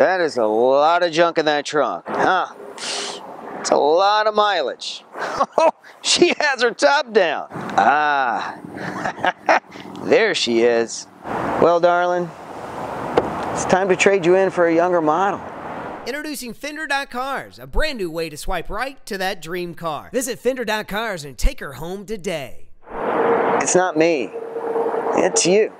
That is a lot of junk in that trunk. Huh? It's a lot of mileage. Oh, she has her top down. Ah, there she is. Well, darling, it's time to trade you in for a younger model. Introducing Fender.cars, a brand new way to swipe right to that dream car. Visit Fender.cars and take her home today. It's not me, it's you.